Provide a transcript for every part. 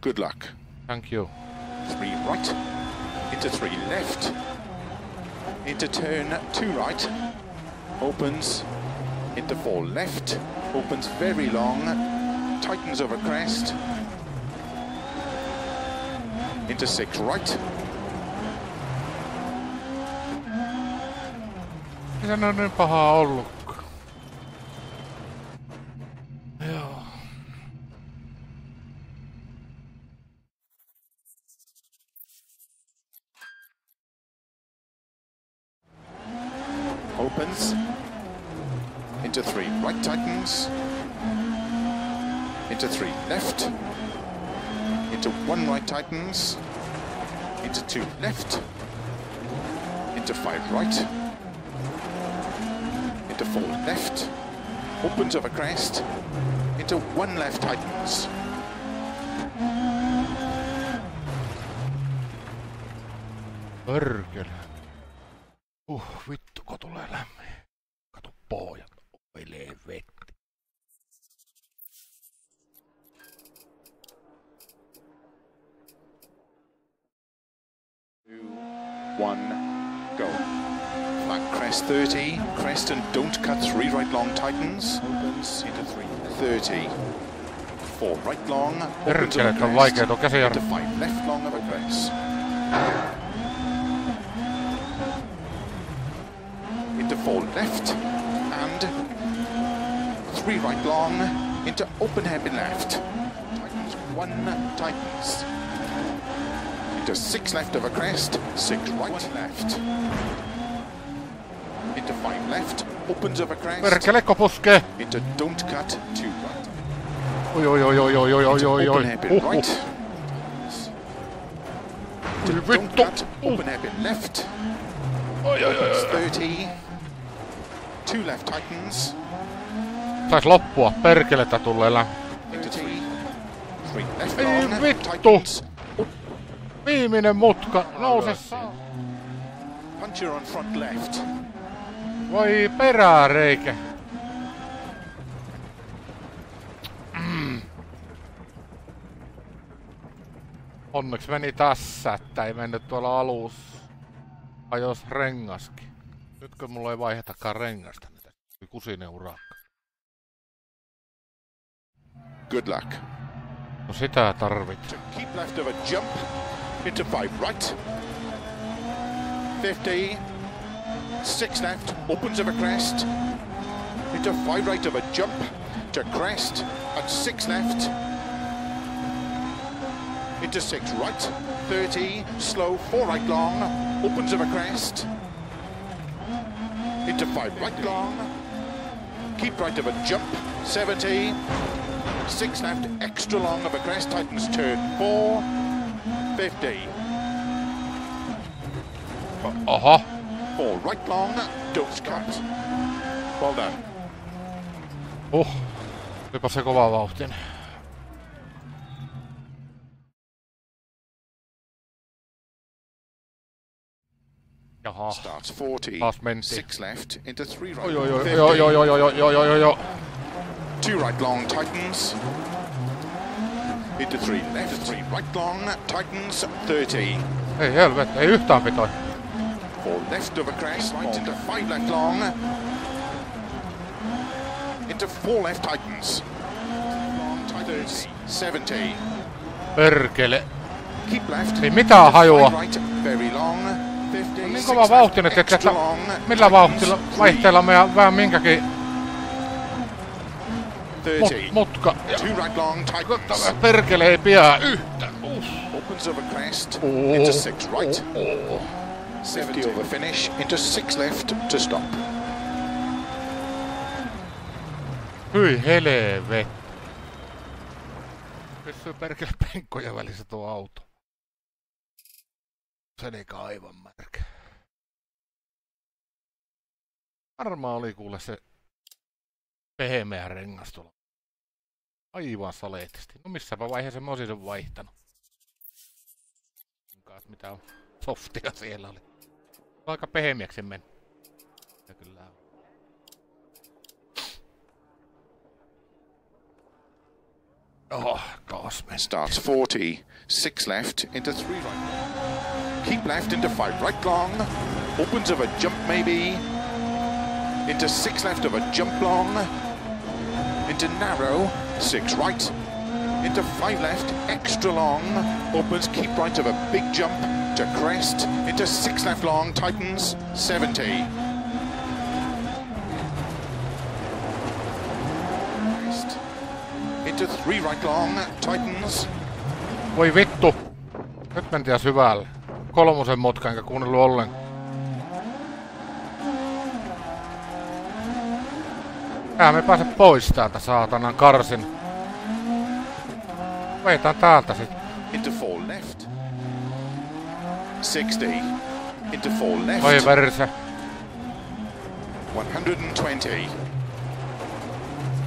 Good luck. Thank you. Three right, into three left, into turn two right, opens, into four left, opens very long, tightens over crest, into six right, Ei se ole niin ollutkaan. Opens, into three. Right tightens, into three. Left, into one. Right tightens, into two. Left, into five. Right, into four. Left, opens over crest, into one. Left tightens. Pörkele. Uh, vittu, tulee lämmin. Kato pohjat. Oilee vetti. Two, one, go. Flat crest 30, crest and don't cut three right long tightens, opens into three, 30. Four right long, opens Perkele, over että on crest, vaikea tuo into five left long over crest. Four left, and three right long, into open hairpin left. Tightens, one tightens into six left over crest, six right left. Into five left, opens over crest. Perkelekko puskee. Into don't cut, two right. Oi, oi, oi, oi, oi, oi, oi, Into oi, open oi. hairpin uh. right. Into Oi, don't cut, open hairpin left. Oi, oi, oi, oi. 30. Two left tightens. Sais loppua. Perkelettä left Ei vittu. Viimeinen mutka. Nouse saa. Puncher on front left. Voi peräreikä. Mm. Onneksi meni tässä, että ei mennyt tuolla alussa. Ajos rengaskin. Nytkö mulla ei vaihdetakaan rengasta, mitä kusinen urakka. Good luck. No sitä tarvit. To keep left of a jump into five right. 50. Six left, opens of a crest. Into five right of a jump to crest and six left. Into six right. 30. Slow, four right long. Opens of a crest. Into five right long. Keep right of a jump. 70. Six left, extra long of a crest, Titans turn four, 50. Uh-huh. Four right long, don't cut. Well done. Uh. Olipa se kova vauhtinen. Jaha. Starts 40. Taas mentiin. Six left, into three right. Oi, oi, oi, 50. oi, oi, oi, oi, oi, oi, oi, oi. Two right long, tightens. Into three left, three right long, Titans 30. Ei helvetti, ei yhtään pitoi. Four left of a crest, right into five left long. Into four left, tightens. Tightens, 70. Perkele. Keep left. Ei mitään hajua. Right, very long. 50. Niin six kova left, vauhtinen, että että millä vauhtilla, vaihteella me vähän minkäkin 30. mut, mutka. Ja perkele ei piä yhtä. Uh. Opens over crest. Oh. Into six right. Oh, oh. 70 over finish. Into six left to stop. Hyi helvet. Pysyy perkele penkkojen välissä tuo auto. Se oli aivan märkä. Varmaan oli kuule se pehmeä rengas tuolla. Aivan saleetisti. No missäpä vaiheessa mä olisin sen vaihtanut. Kaas mitä softia siellä oli. Aika pehmeäksi meni. Ja kyllä on. Oh, taas meni. Starts 40, 6 left into 3 right. Keep left into 5 right long. Opens of a jump maybe. Into 6 left of a jump long. Into narrow, 6 right. Into 5 left, extra long. Opens, keep right of a big jump to crest. Into 6 left long, tightens, 70. Crest. Into 3 right long, tightens. Voi vittu! Nyt mentiin syvälle. Kolmosen mutka enkä kuunnellut ollenkaan. Tää me pääse pois täältä saatanan karsin. Veitään täältä sit. Into 4 left. 60. Into 4 left. Oi verse. 120.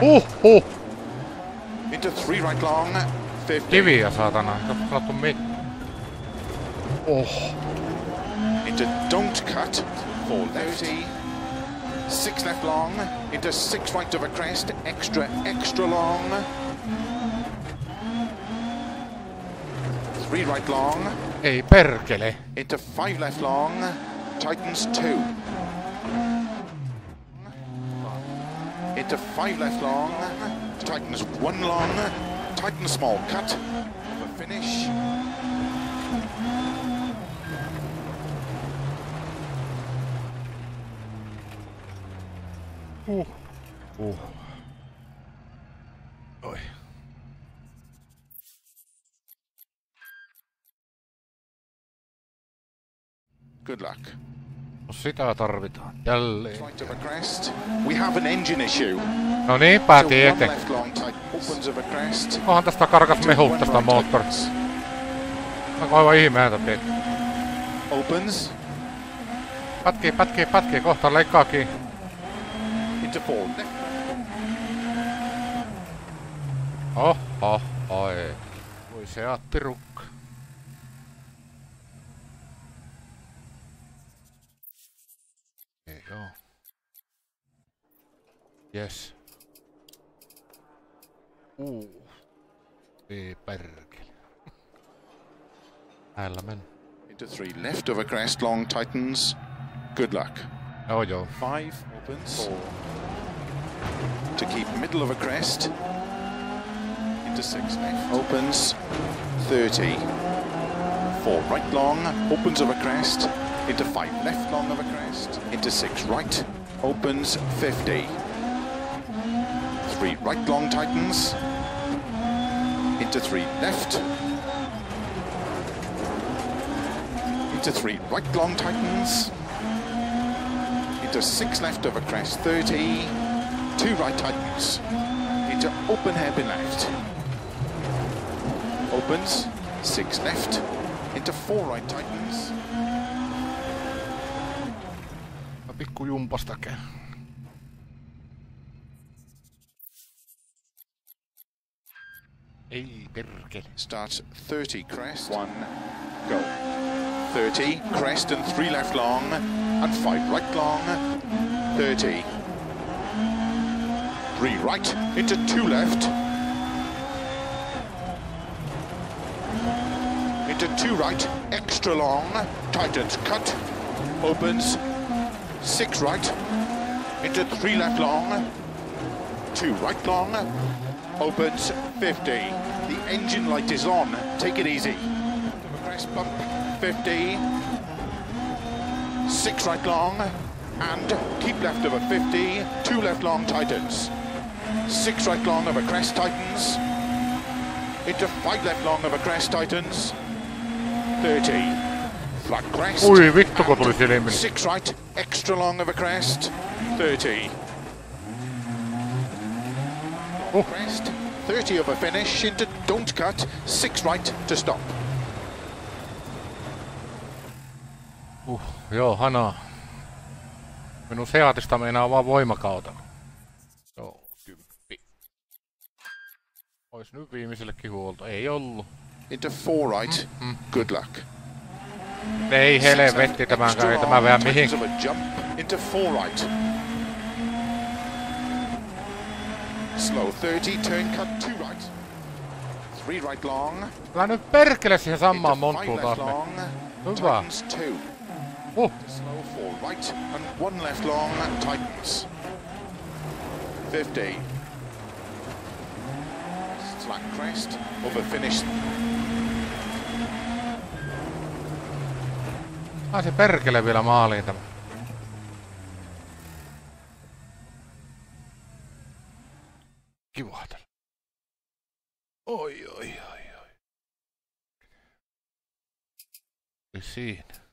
Huh, huh. Into 3 right long, 50. Kiviä saatana. Ei oo sanottu mit. Oh. Into don't cut, 4 left. 6 left long, into 6 right of a crest, extra, extra long. 3 right long, Ei perkele. into 5 left long, tightens 2. Into 5 left long, tightens 1 long, tightens small cut, for finish. Uh. Uh. Oi. Good luck. No sitä tarvitaan. Jälleen. Right of a crest. We have an engine issue. No niin, So päätin one eteen. left long tight opens of a crest. Onhan tästä karkas mehut One tästä right moottorista. tightens. Onko aivan ihmeeltä teet? Opens Pätkii, pätkii, pätkii. Kohta leikkaakin. Four left. Oho, oi. Voi se Atti Rukka. Ei joo. Yes. Uu. Ei perkele. Näillä men. Into three left of a crest long tightens. Good luck. Oh, joo joo. Five opens. Four. To keep middle of a crest. Into six left. Opens. 30. Four right long. Opens of a crest. Into five left long of a crest. Into six right. Opens 50. Three right long tightens. Into three left. Into three right long tightens. Into six left of a crest 30. Two right tightens. Into open hairpin left. Opens. Six left. Into four right tightens. Pikku jumpastakeen. Ei perkele. Starts 30 crest. One, go. 30, crest and three left long, and five right long. 30. Three right, into two left. Into two right, extra long, tightens cut, opens, six right, into three left long, two right long, opens 50. The engine light is on, take it easy. Crest bump, 50. Six right long, and keep left of a 50. Two left long tightens. Six right long of a crest tightens. Into five left long of a crest tightens. 30. Flat crest. Ui vittu kun tuli silmille. Six right, extra long of a crest. 30. Oh. Crest. 30 of a finish into don't cut. Six right to stop. Uh, joo, hanaa. Minun Seatista meinaa vaan voimakautta. Ois nyt viimeisellekin huolto. Ei ollut. Into four right. Good luck. Ei helvetti tämänkään, ei tämä vielä mihin. Into four right. Slow 30, turn cut two right. Three right long. Älä nyt perkele siihen samaan monttuun taas. Hyvä. Uh, Slow four right and one left long. Tightens. 50. Slack crest. Over finish. ai se perkele vielä maaliin tämä. Oi, oi, oi, oi. Siinä.